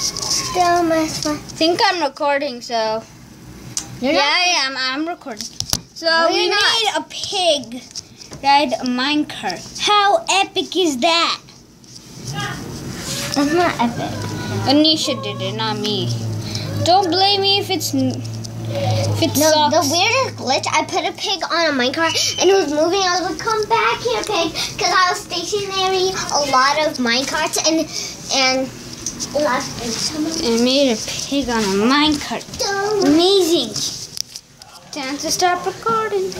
Still mess I think I'm recording, so. You're yeah. I am. I'm recording. So No, we not. made a pig ride a minecart. How epic is that? That's not epic. Anisha did it, not me. Don't blame me if it's if it No, sucks. the weirdest glitch, I put a pig on a minecart and it was moving. I was like, come back here, pig. Because I was stationary a lot of minecarts and, and I made a pig on a minecart. Amazing. Time to stop recording.